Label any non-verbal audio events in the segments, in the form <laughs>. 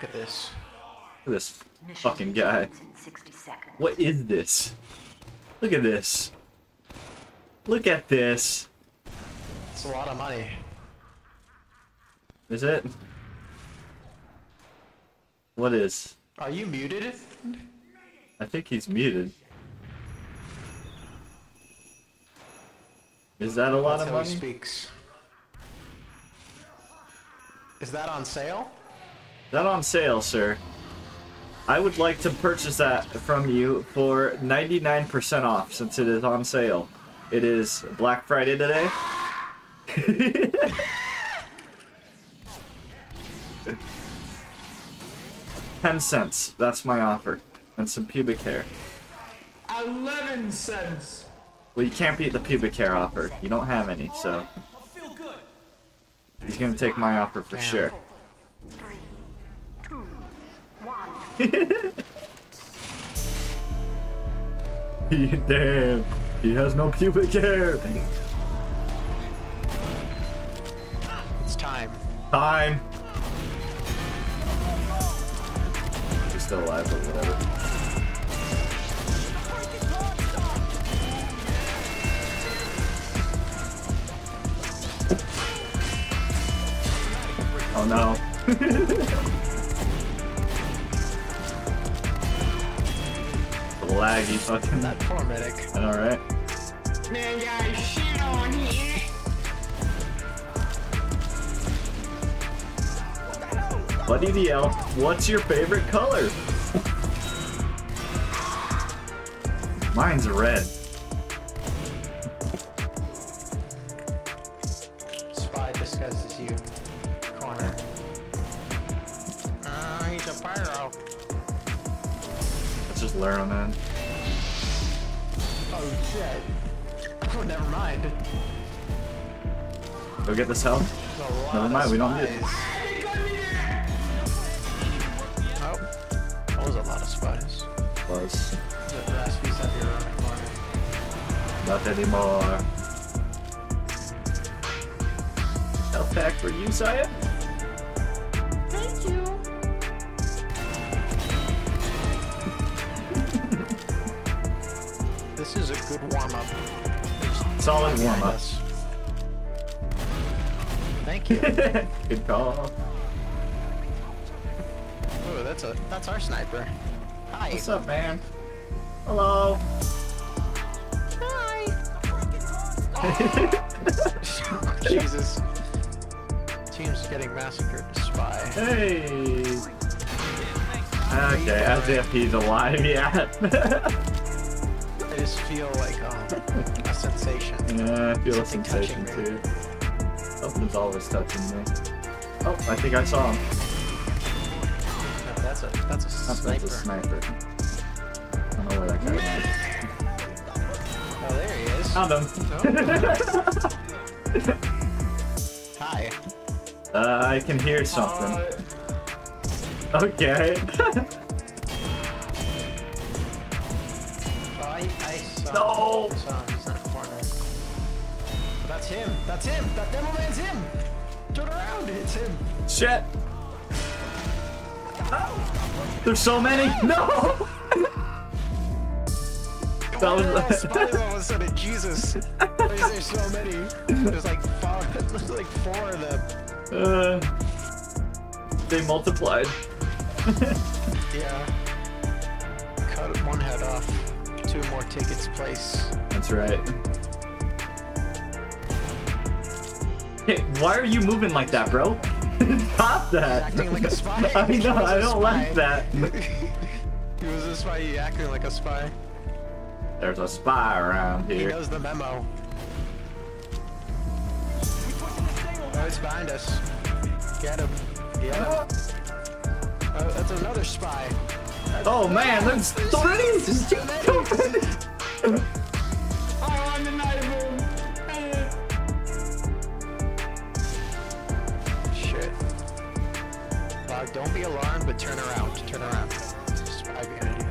Look at this. Look at this fucking guy. In 60 seconds. What is this? Look at this. Look at this. It's a lot of money. Is it? What is? Are you muted? I think he's muted. Is that a lot That's of how he money? speaks. Is that on sale? That on sale, sir. I would like to purchase that from you for 99% off since it is on sale. It is Black Friday today. <laughs> Ten cents. That's my offer. And some pubic hair. 11 cents! Well, you can't beat the pubic hair offer. You don't have any, so. He's gonna take my offer for Damn. sure. Three, two, one. Damn. He has no pubic hair. It's time. Time. He's still alive, but whatever. Oh no. <laughs> The laggy fucking. That poor medic. I know, right? Man, guys, shit on here. Buddy DL, what's your favorite color? Mine's red. Spy disguises you. Corner. Ah, he's a pyro. Let's just learn on Oh, Go get this health. There's a lot Never mind, we don't need it. Oh, that was a lot of spies. Was The Raspi's have your own corner. not anymore. Health pack for you, Saya? Thank you. <laughs> This is a good warm up. Solid warm up. Thank you. <laughs> Good call. Ooh, that's a that's our sniper. Hi. What's up, man? Hello. Hi! <laughs> <laughs> Jesus. Team's getting massacred. Spy. Hey. Okay, as if he's alive, yet. I just feel like um, a sensation. yeah, I feel a sensation touching me. too. Something's always touching me. Oh, I think I saw him. No, that's a that's a sniper. that's a sniper. I don't know where that guy Oh, there he is. Found him. Oh. <laughs> Hi. Uh, I can hear something. Okay. <laughs> Oh, I, I saw No! Him. That's him. That demo man's him. Turn around. It's him. Shit. Oh. There's so many. No. That Why did I was. spy of? Jesus. There's so many? There's like five, <laughs> there's like four of them. uh, they multiplied. <laughs> Yeah. Cut one head off. Two more tickets place. That's right. Hey, <laughs> why are you moving like that, bro? <laughs> Stop that. Acting like a spy. <laughs> I know. I don't like that. He was a spy. He acting like a spy. There's a spy around here. He knows the memo. Oh, it's behind us. Get him. Get him. Oh, that's another spy. Oh man, there's three. Uh, don't be alarmed, but turn around. Turn around. I behind.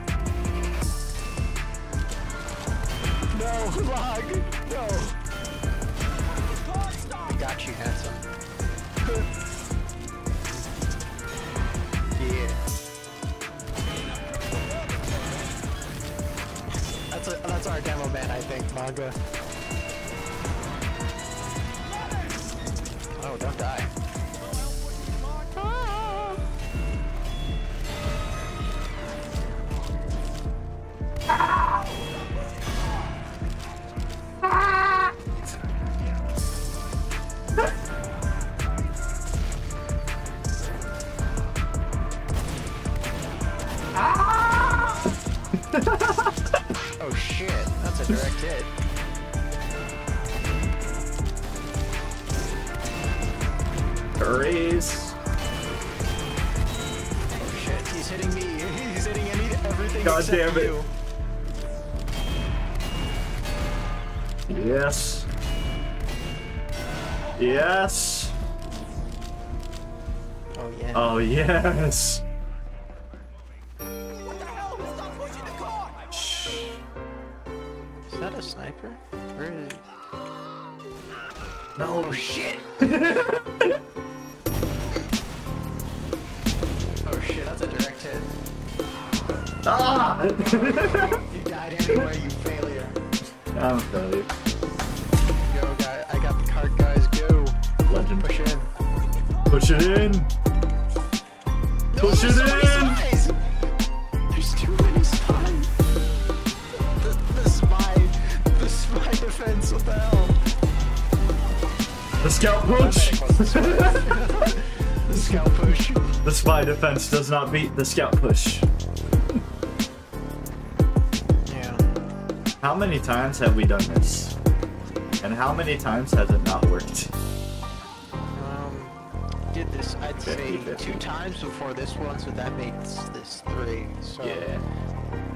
No, log! No! I got you, handsome. <laughs> yeah. That's, a, that's our demo man, I think, manga. Oh, don't die. He's hitting me. He's hitting any everything God except damn it. you. Yes. Yes. Oh yeah. Oh, yes. Is that a sniper? Where is No. Oh shit! <laughs> Ah! You died anyway, you failure. I'm a failure. Go, guy. I got the cart, guys. Go. Legend. Push in. Push it in. Push it in. There's too many spies. The, the spy, the spy defense. What the hell? The scout push. The scout push. The spy defense does not beat the scout push. How many times have we done this? And how many times has it not worked? Um, did this, I'd say, 50-50. two times before this one, so that makes this three. So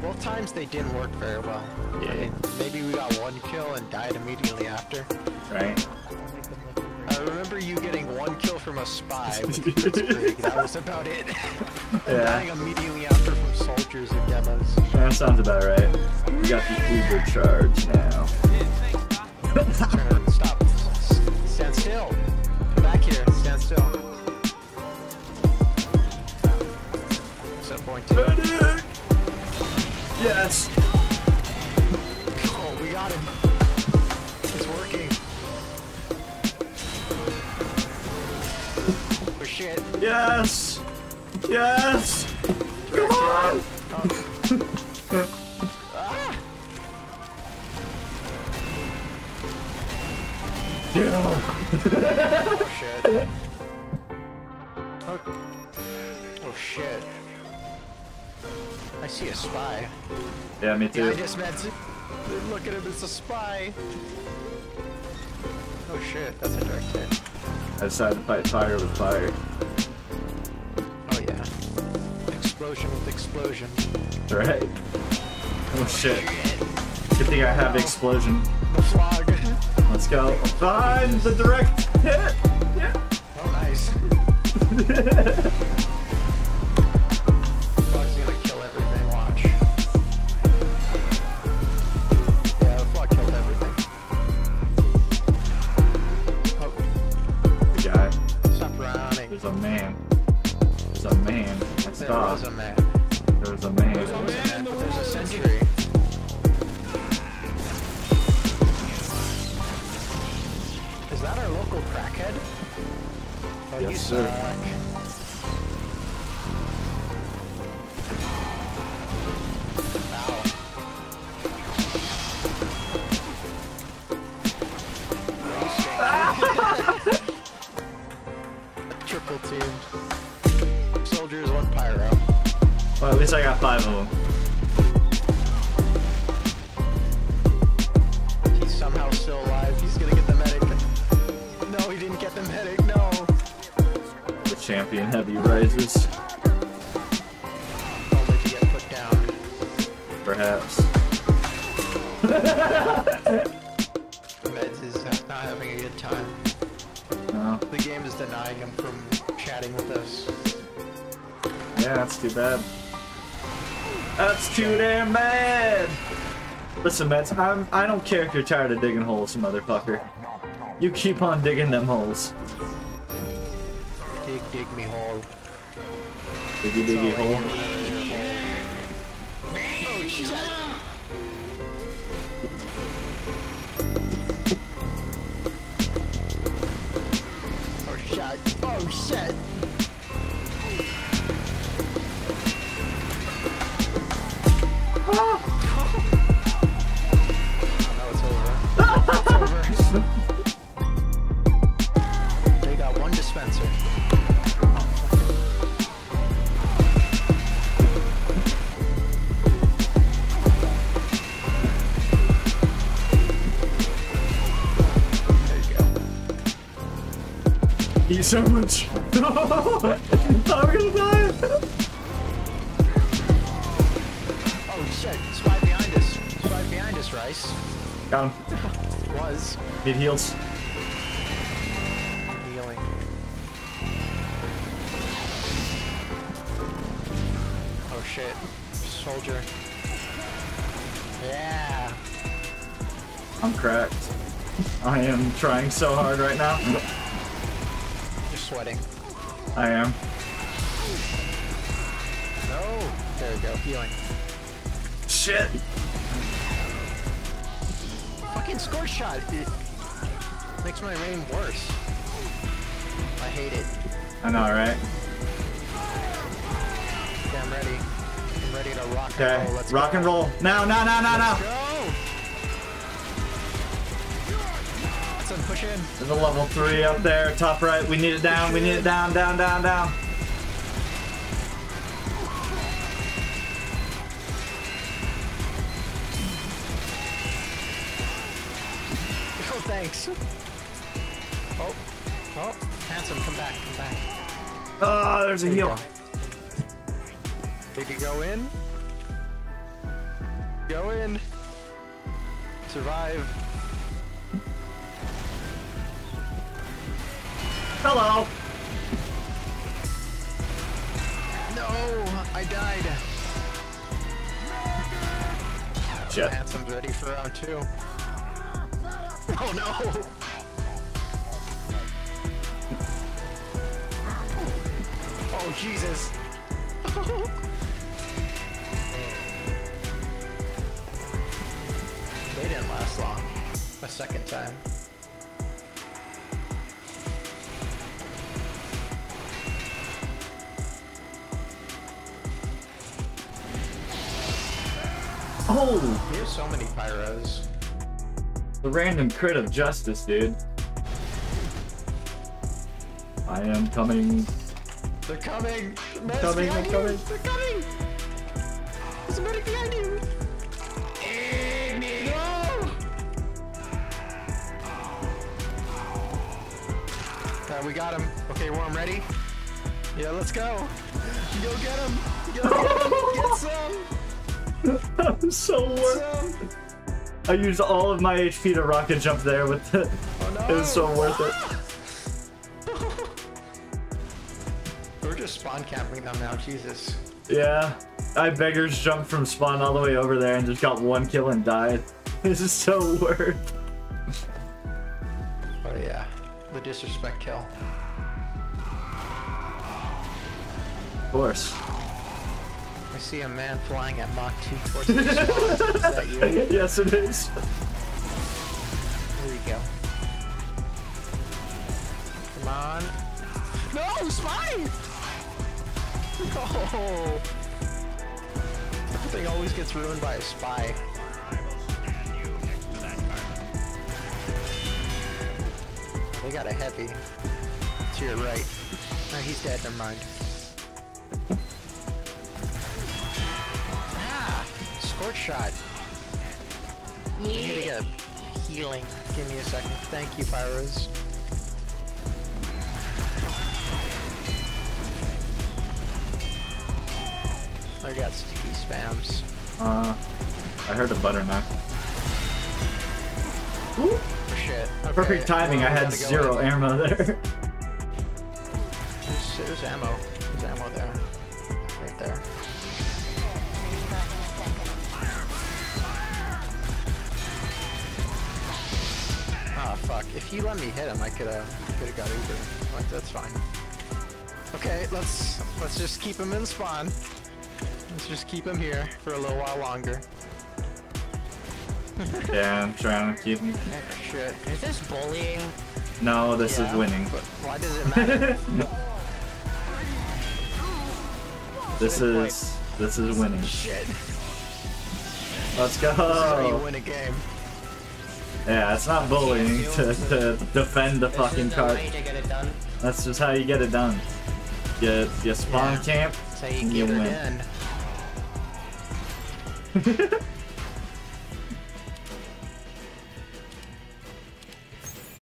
both times they didn't work very well. I Yeah. mean, maybe we got one kill and died immediately after. Right? I remember you getting one kill from a spy with <laughs> that was about it. <laughs> Yeah. dying immediately after soldiers or demos. That sounds about right. We got the Uber charge now. Turn, stop. Stand still. Come back here. Stand still. Set point two. Medic! Yes! Oh, we got him. It's working. Oh shit. Yes! Yes! Come on! Ah! Yeah. Oh shit. Oh. shit. I see a spy. Yeah, me Yeah, I too. just meant look at him, it's a spy. Oh shit, that's a direct hit. I decided to fight fire with fire. Explosion with explosion. Right? Oh shit. Good thing I have explosion. Let's go. Find the direct hit! Yeah! Oh nice. <laughs> Flog's gonna kill everything, watch. Yeah, the killed everything. Oh, The guy. stop running. There's a man. There's a man. I There stopped. was a man. There was a man. There was a man, there's a sentry. Is that our local crackhead? Oh, you Yes, sir. suck. Ow. <laughs> We're all staying- Triple teamed. Soldiers, one pyro. Well, at least I got five of them. He's somehow still alive. He's gonna get the medic. No, he didn't get the medic. No. The champion heavy rises. Only to get put down. Perhaps. Meds is not having a good time. No. The game is denying him from chatting with us. Yeah, that's too bad. That's too damn bad! Listen, Mets, I'm, I don't care if you're tired of digging holes, motherfucker. You keep on digging them holes. Dig, dig me hole. Diggy, diggy hole. Oh shit! Oh shit! So much. <laughs> No! I'm gonna die! Oh shit, spy behind us. Spy behind us, Rice. Got him. Was Need heals. healing. Oh shit. Soldier. Yeah. I'm cracked. I am trying so hard right now. Sweating. I am. No. There we go. Healing. Shit! Fucking scorch shot. It makes my aim worse. I hate it. I know, right? Okay, I'm ready. I'm ready to rock Okay, and roll. Let's rock go. and roll. Now, now, now, now, now! Go! Let's push in. There's a level 3 up there, top right. We need it down, we need it down, down, down, down. Oh, thanks. Oh, oh, handsome, come back, come back. Oh, there's a There you heal. go. Did you go in? Go in. Survive. Hello! No, I died. Shit. Handsome's ready for round two. Oh no! Oh Jesus! <laughs> they didn't last long. A second time. Oh! There's so many pyros. The random crit of justice, dude. I am coming. They're coming! Med's Coming, behind I'm you! coming. They're coming! There's a medic behind you! No! Uh, we got him. Okay, Worm, ready? Yeah, let's go. Go get him! Go <laughs> get him! Get some! <laughs> I'm so worth Some! I used all of my HP to rocket jump there with it. Oh no! It was so worth it. We're just spawn camping them now, Jesus. Yeah. I beggars jumped from spawn all the way over there and just got one kill and died. <laughs> This is so worth. Oh yeah. The disrespect kill. Of course. I see a man flying at Mach 2 <laughs> towards the spawn. Is that you? yes, it is. There you go. Come on. No, spy! No! Everything always gets ruined by a spy. They got a heavy. To your right. No, he's dead, never mind. Scorch shot. I need to get healing. Give me a second. Thank you, Pyros. I got sticky spams. Uh, I heard a butternut. Oh shit. Okay, Perfect timing. well, I had zero in. ammo there. <laughs> There's, there's ammo. There's ammo there. Right there. Ah, fuck. If you let me hit him, I could've, could've got Uber. But that's fine. Okay, let's, let's just keep him in spawn. Let's just keep him here for a little while longer. <laughs> yeah, I'm trying to keep him. Shit. Is this bullying? No, this Yeah, is winning. But why does it <laughs> matter? this is this is winning. Shit. Let's This is how you go. win a game. Yeah, it's not bullying <laughs> to, to defend the This fucking cart. way to get it done. That's just how you get it done. You, you spawn Yeah. camp, That's how you and you win. <laughs>